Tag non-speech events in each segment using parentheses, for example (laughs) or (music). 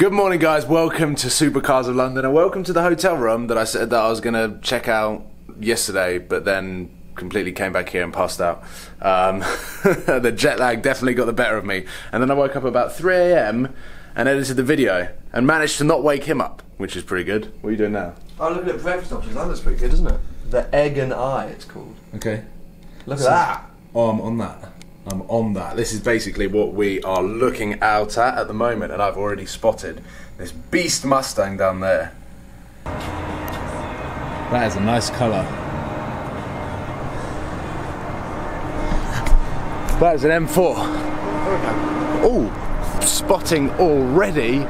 Good morning, guys. Welcome to Supercars of London, and welcome to the hotel room that I said that I was going to check out yesterday, but then completely came back here and passed out. Um, (laughs) the jet lag definitely got the better of me, and then I woke up about 3 a.m. and edited the video and managed to not wake him up, which is pretty good. What are you doing now? I'm looking at breakfast options. That looks pretty good, doesn't it? The Egg and I, it's called. Okay. Look at that. Oh, I'm on that. I'm on that. This is basically what we are looking out at at the moment, and I've already spotted this beast Mustang down there. That is a nice colour. That is an M4. Oh, spotting already.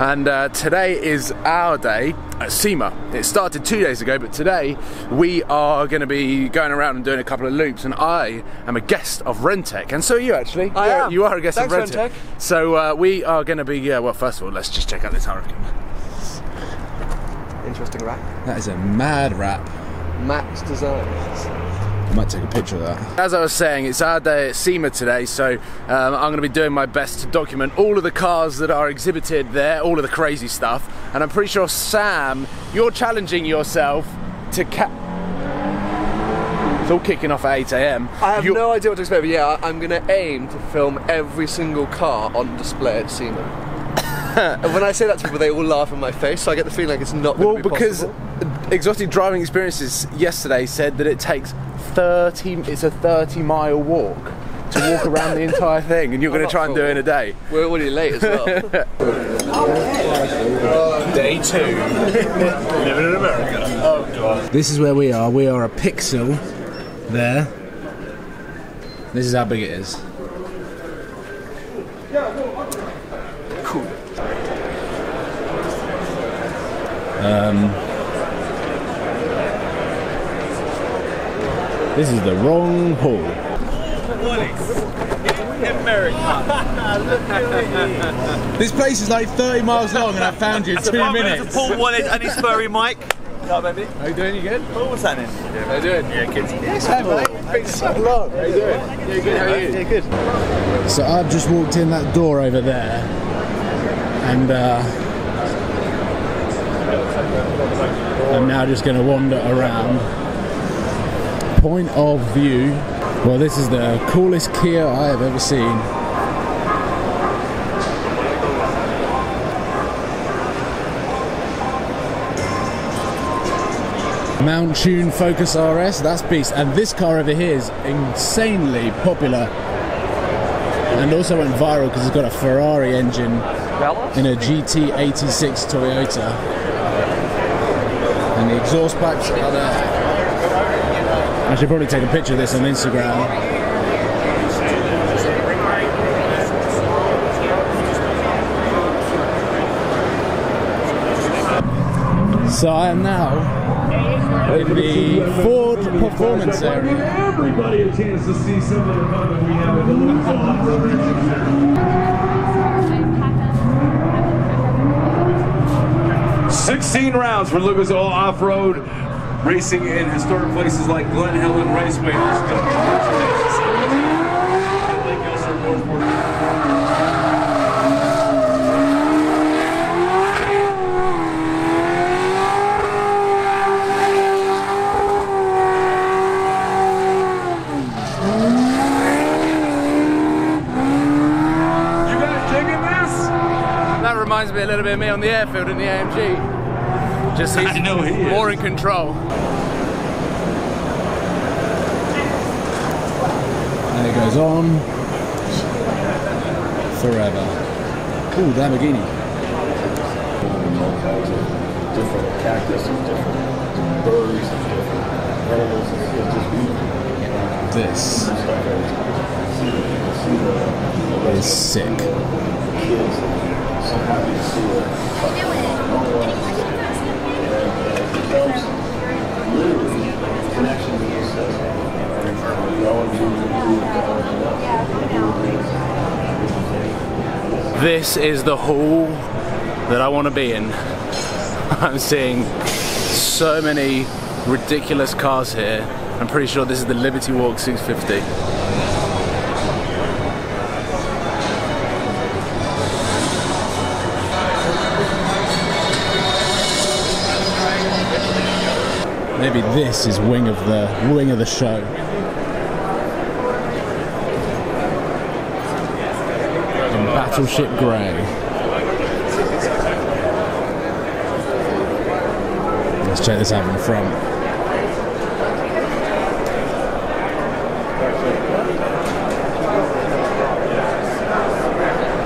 And uh, today is our day at SEMA. It started two days ago, but today we are going to be going around and doing a couple of loops. And I am a guest of Rentec, and so are you actually. I Yeah, am. You are a guest Thanks, of Rentec. Rentec. So uh, we are going to be. Yeah, well, first of all, let's just check out this Huracán. Interesting rack. That is a mad wrap. Max Designs. I might take a picture of that. As I was saying, it's our day at SEMA today, so um, I'm going to be doing my best to document all of the cars that are exhibited there, all of the crazy stuff. And I'm pretty sure, Sam, you're challenging yourself to cap. It's all kicking off at 8 a.m. I have You're- no idea what to expect, but yeah, I- I'm going to aim to film every single car on display at SEMA. (laughs) and when I say that to people, they all laugh in my face, so I get the feeling like it's not Well, going to be because possible. Exotic Driving Experiences yesterday said that it takes 30, it's a 30 mile walk to walk around the entire thing, and you're going to try and do it in a day. We're already late as well. (laughs) Day two. Living in America. Oh god. This is where we are. We are a pixel there. This is how big it is. cool. Um, This is the wrong hall. This place is like 30 miles long and I found you in two minutes. Paul Wallace and his furry Mike. Yeah, baby. How you doing? You good? Paul, what's happening? How you doing? Yeah, good. Yes, hey, mate. It's been so long. How you doing? Yeah, good. How are you? Yeah, good. So I've just walked in that door over there and uh, I'm now just going to wander around. Point of view. Well, this is the coolest Kia I have ever seen. Mountune Focus RS, that's beast. And this car over here is insanely popular. And also went viral because it's got a Ferrari engine in a GT86 Toyota. And the exhaust pipes are there. I should probably take a picture of this on Instagram. So I am now in the Ford performance area. everybody a chance to see some of the fun that we have at the. 16 rounds for Lucas Oil Off-Road, racing in historic places like Glen Helen Raceway. Reminds me a little bit of me on the airfield in the AMG. Just he's (laughs) I know he is. more in control. And it goes on forever. Ooh, Lamborghini. different cactus different birds different animals. It's just beautiful. This Stuff that you can see is sick. Literally connection to this. uh, This is the hall that I want to be in. (laughs) I'm seeing so many ridiculous cars here. I'm pretty sure this is the Liberty Walk 650. Maybe this is wing of the wing of the show. Battleship Grey. Let's check this out in front.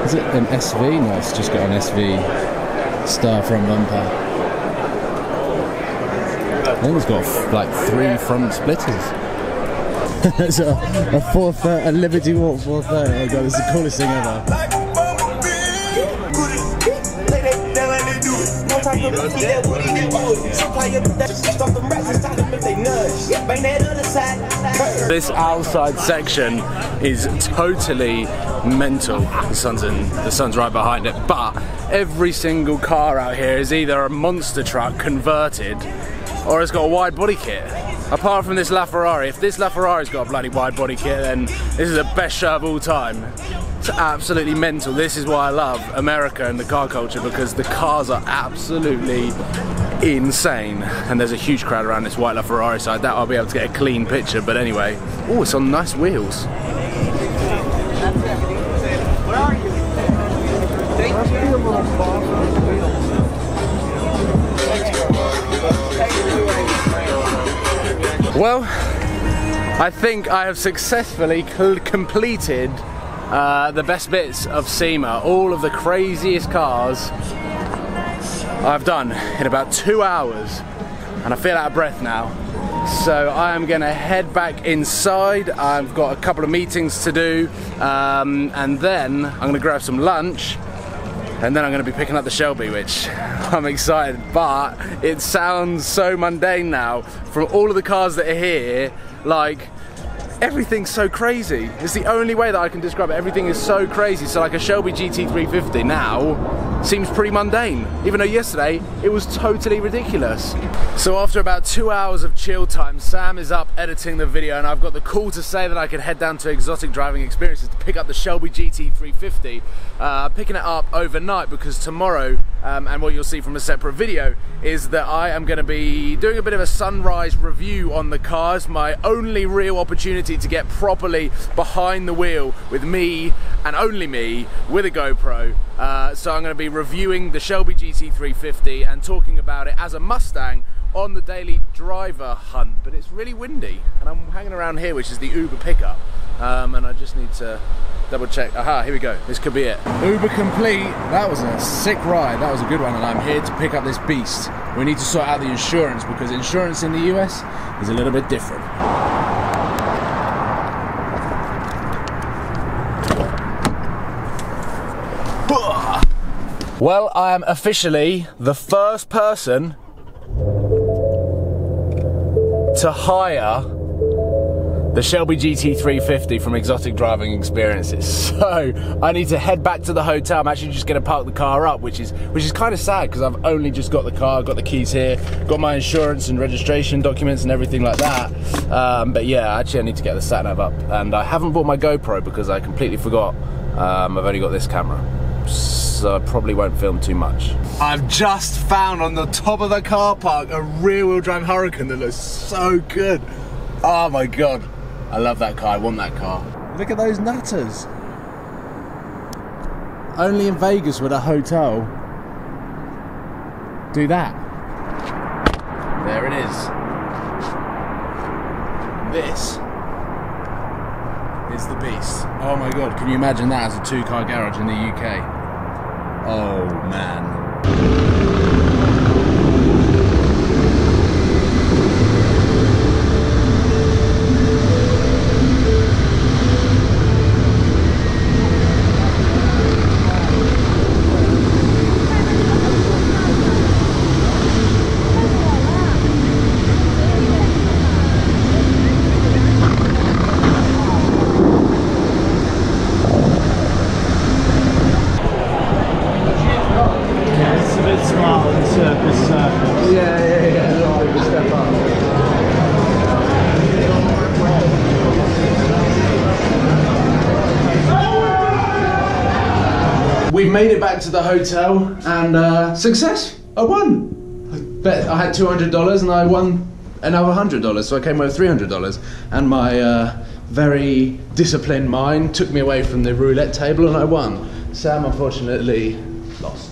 Is it an SV? No, it's just got an SV star front bumper. I think it's got like three front splitters. (laughs) it's a, a 430, uh, a Liberty Walk 430. Uh, oh my god, this is the coolest thing ever. This outside section is totally mental. The sun's in, the sun's right behind it, but every single car out here is either a monster truck converted or it's got a wide body kit. Apart from this LaFerrari, if this LaFerrari's got a bloody wide body kit, then this is the best show of all time. It's absolutely mental. This is why I love America and the car culture because the cars are absolutely insane. And there's a huge crowd around this white LaFerrari, I doubt I'll be able to get a clean picture. But anyway, oh, it's on nice wheels. Well, I think I have successfully completed uh, the best bits of SEMA. All of the craziest cars I've done in about two hours, and I feel out of breath now. So I am going to head back inside. I've got a couple of meetings to do, um, and then I'm going to grab some lunch and then I'm going to be picking up the Shelby, which (laughs) I'm excited. But it sounds so mundane now from all of the cars that are here. Like everything's so crazy. It's the only way that I can describe it. Everything is so crazy. So like a Shelby GT350 now seems pretty mundane, even though yesterday it was totally ridiculous. So after about two hours of chill time, Sam is up editing the video and I've got the call to say that I can head down to Exotic Driving Experiences to pick up the Shelby GT350. Uh, picking it up overnight because tomorrow, um, and what you'll see from a separate video, is that I am going to be doing a bit of a sunrise review on the cars. My only real opportunity to get properly behind the wheel with me and only me with a GoPro. Uh, so I'm going to be reviewing the Shelby GT350 and talking about it as a Mustang on the daily driver hunt. But it's really windy, and I'm hanging around here, which is the Uber pickup, um, and I just need to double check. Aha, here we go. This could be it. Uber complete. That was a sick ride. That was a good one, and I'm here to pick up this beast. We need to sort out the insurance because insurance in the US is a little bit different. Well, I am officially the first person to hire the Shelby GT350 from Exotic Driving Experiences. (laughs) So I need to head back to the hotel. I'm actually just going to park the car up, which is which is kind of sad because I've only just got the car, got the keys here, got my insurance and registration documents and everything like that. Um, but yeah, actually I need to get the sat nav up, and I haven't bought my GoPro because I completely forgot. Um, I've only got this camera. So I probably won't film too much. I've just found on the top of the car park a rear wheel drive Huracán that looks so good. Oh my god. I love that car. I want that car. Look at those nutters. Only in Vegas would a hotel do that. There it is. This is the beast. Oh my god, can you imagine that as a two car garage in the UK? Oh man. It's a bit smart on the surface surface. Yeah, yeah, yeah. A little bit of a step up. We've made it back to the hotel and uh, success. I won. I bet I had two hundred dollars and I won another hundred dollars. So I came away with three hundred dollars, and my uh, very disciplined mind took me away from the roulette table, and I won. Sam unfortunately lost.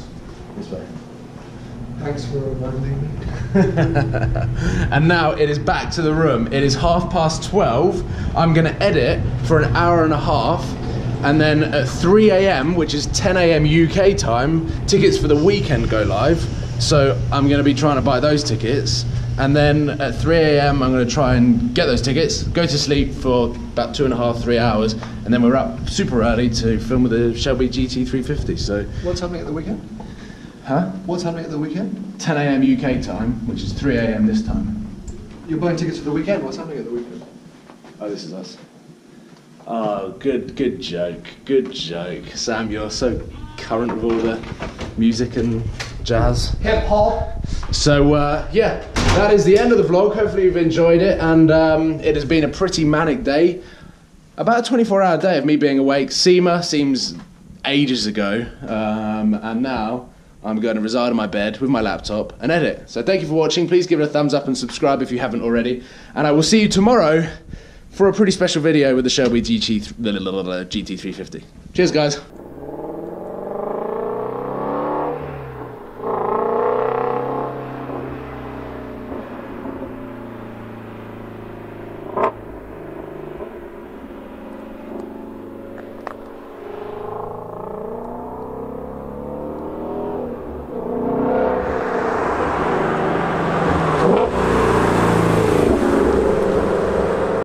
This way. Thanks for reminding me. (laughs) and now it is back to the room. It is half past 12. I'm going to edit for an hour and a half. And then at 3 a.m., which is 10 a.m. UK time, tickets for the weekend go live. So I'm going to be trying to buy those tickets. And then at 3 a.m., I'm going to try and get those tickets, go to sleep for about two and a half, three hours. And then we're up super early to film with the Shelby GT350. So, What's happening at the weekend? huh? What's happening at the weekend? 10 a.m. UK time, which is 3 a.m. this time. You're buying tickets for the weekend. What's happening at the weekend? Oh, this is us. Oh, good, good joke, good joke. Sam, you're so current with all the music and jazz. Hip hop. So, uh, yeah, that is the end of the vlog. Hopefully, you've enjoyed it, and um, it has been a pretty manic day. About a 24 hour day of me being awake. SEMA seems ages ago, um, and now I'm going to reside in my bed with my laptop and edit. So, thank you for watching. Please give it a thumbs up and subscribe if you haven't already. And I will see you tomorrow for a pretty special video with the Shelby GT, GT350. Cheers, guys.